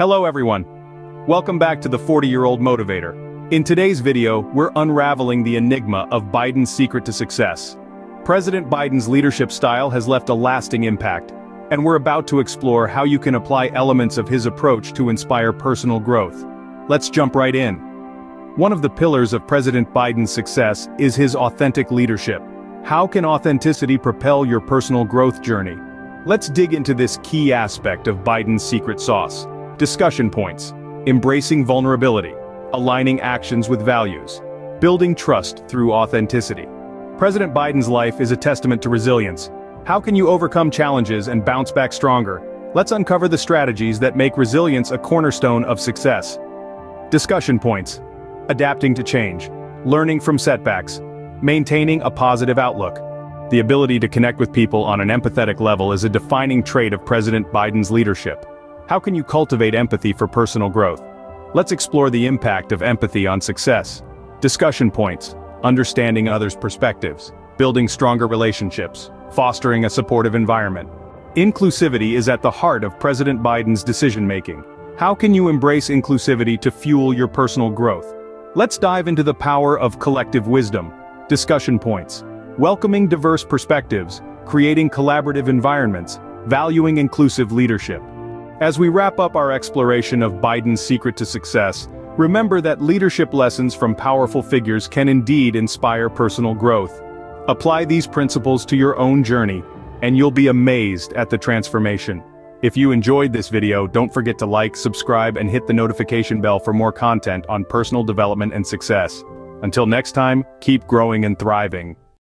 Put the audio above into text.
Hello everyone. Welcome back to the 40-year-old motivator. In today's video, we're unraveling the enigma of Biden's secret to success. President Biden's leadership style has left a lasting impact, and we're about to explore how you can apply elements of his approach to inspire personal growth. Let's jump right in. One of the pillars of President Biden's success is his authentic leadership. How can authenticity propel your personal growth journey? Let's dig into this key aspect of Biden's secret sauce. Discussion points. Embracing vulnerability. Aligning actions with values. Building trust through authenticity. President Biden's life is a testament to resilience. How can you overcome challenges and bounce back stronger? Let's uncover the strategies that make resilience a cornerstone of success. Discussion points. Adapting to change. Learning from setbacks. Maintaining a positive outlook. The ability to connect with people on an empathetic level is a defining trait of President Biden's leadership. How can you cultivate empathy for personal growth? Let's explore the impact of empathy on success. Discussion points, understanding others' perspectives, building stronger relationships, fostering a supportive environment. Inclusivity is at the heart of President Biden's decision-making. How can you embrace inclusivity to fuel your personal growth? Let's dive into the power of collective wisdom. Discussion points. Welcoming diverse perspectives, creating collaborative environments, valuing inclusive leadership. As we wrap up our exploration of Biden's secret to success, remember that leadership lessons from powerful figures can indeed inspire personal growth. Apply these principles to your own journey, and you'll be amazed at the transformation. If you enjoyed this video, don't forget to like, subscribe, and hit the notification bell for more content on personal development and success. Until next time, keep growing and thriving.